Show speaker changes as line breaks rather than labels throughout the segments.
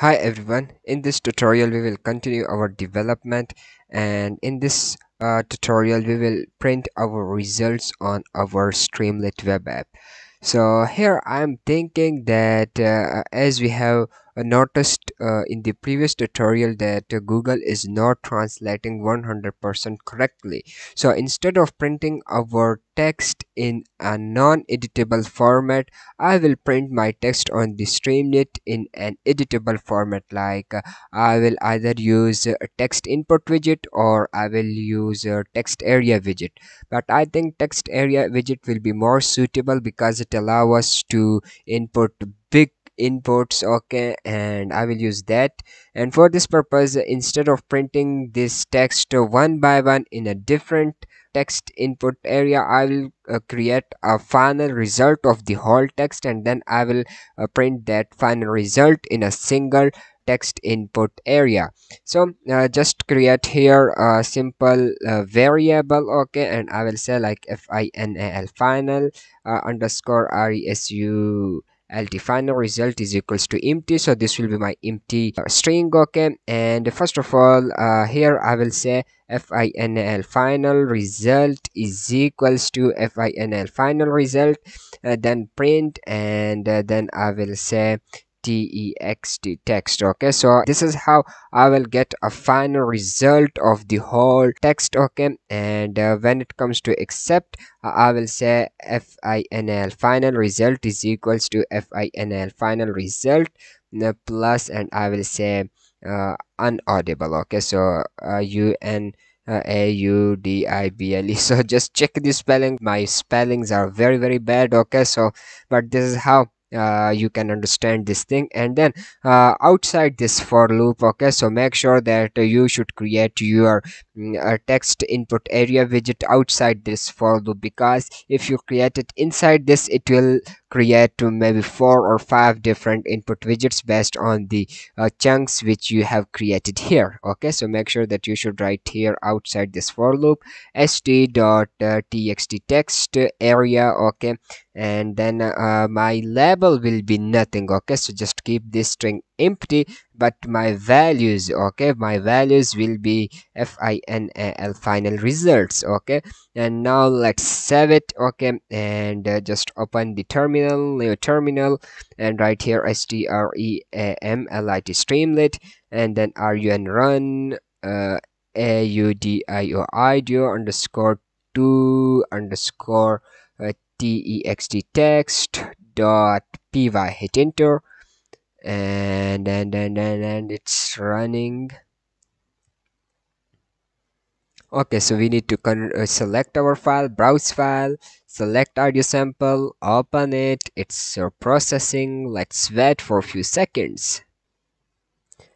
Hi everyone, in this tutorial we will continue our development and in this uh, tutorial we will print our results on our Streamlit web app. So here I'm thinking that uh, as we have noticed uh, in the previous tutorial that uh, Google is not translating 100% correctly. So instead of printing our text in a non-editable format, I will print my text on the Streamlit in an editable format like uh, I will either use a text input widget or I will use a text area widget. But I think text area widget will be more suitable because it allows us to input big inputs okay and i will use that. And for this purpose instead of printing this text one by one in a different text input area i will uh, create a final result of the whole text and then i will uh, print that final result in a single text input area. So uh, just create here a simple uh, variable okay and i will say like final final uh, underscore resu lt final result is equals to empty. So this will be my empty uh, string okay? And first of all uh, here i will say final final result is equals to final final result. Uh, then print and uh, then i will say text text okay? So this is how i will get a final result of the whole text okay? And uh, when it comes to accept uh, i will say final final result is equals to final final result plus and i will say uh, unaudible okay? So uh, un uh, a u d i b l e so just check the spelling. My spellings are very very bad okay? So but this is how uh, you can understand this thing. And then uh, outside this for loop okay so make sure that you should create your mm, text input area widget outside this for loop because if you create it inside this it will create to maybe four or five different input widgets based on the uh, chunks which you have created here. Okay so make sure that you should write here outside this for loop st.txt text area okay and then uh, my label will be nothing. Okay so just keep this string empty but my values okay? My values will be final final results okay? And now let's save it okay? And uh, just open the terminal new terminal and write here streamlit streamlit and then run run uh, audio audio underscore 2 underscore uh, text text dot py hit enter and and and and, and it's running. Okay so we need to uh, select our file browse file select audio sample open it. It's uh, processing. Let's wait for a few seconds.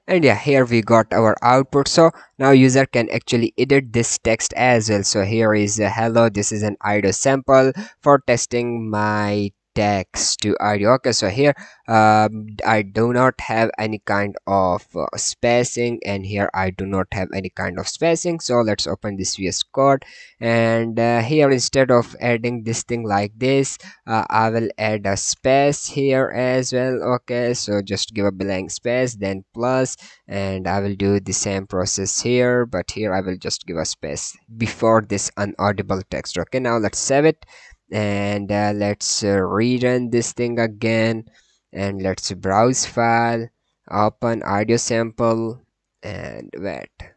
And yeah here we got our output. So now user can actually edit this text as well. So here is hello this is an audio sample for testing my text to audio okay so here um, i do not have any kind of uh, spacing and here i do not have any kind of spacing so let's open this vs code. And uh, here instead of adding this thing like this uh, i will add a space here as well. Okay so just give a blank space then plus and i will do the same process here but here i will just give a space before this unaudible text. Okay now let's save it and uh, let's uh, rerun this thing again. And let's browse file open audio sample and wait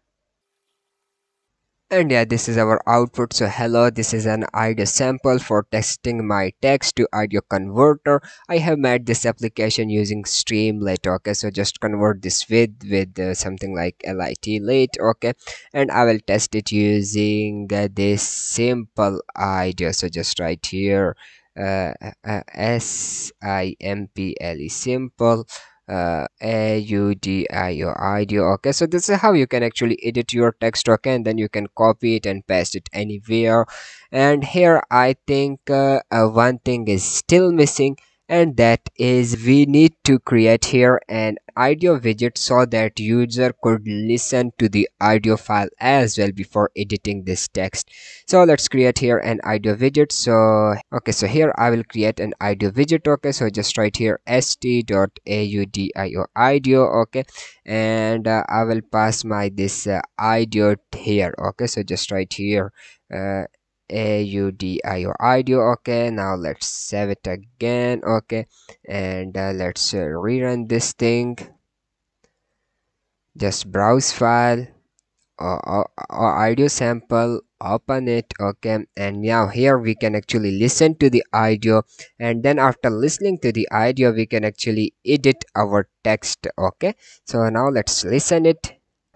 and yeah this is our output. So hello this is an idea sample for testing my text to audio converter. I have made this application using streamlit okay? So just convert this with with uh, something like lit lit okay? And i will test it using uh, this simple idea so just write here uh, uh, s i m p l e simple uh, a u d i o audio okay so this is how you can actually edit your text okay? And then you can copy it and paste it anywhere. And here i think uh, uh, one thing is still missing and that is we need to create here an audio widget so that user could listen to the audio file as well before editing this text. So let's create here an audio widget. So okay so here i will create an audio widget okay? So just write here st.audio audio okay? And uh, i will pass my this uh, audio here okay? So just write here uh, audio audio okay. Now let's save it again okay. And uh, let's uh, rerun this thing. Just browse file or, or, or audio sample open it okay. And now here we can actually listen to the audio. And then after listening to the audio we can actually edit our text okay. So now let's listen it.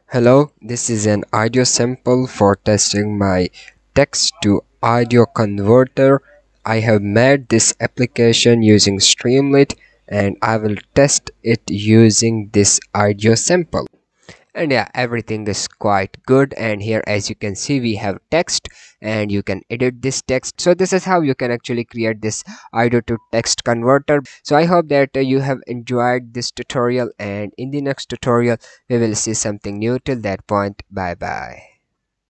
Hello this is an audio sample for testing my text to audio converter. I have made this application using Streamlit and I will test it using this audio sample. And yeah everything is quite good. And here as you can see we have text and you can edit this text. So this is how you can actually create this audio to text converter. So i hope that uh, you have enjoyed this tutorial. And in the next tutorial we will see something new. Till that point bye bye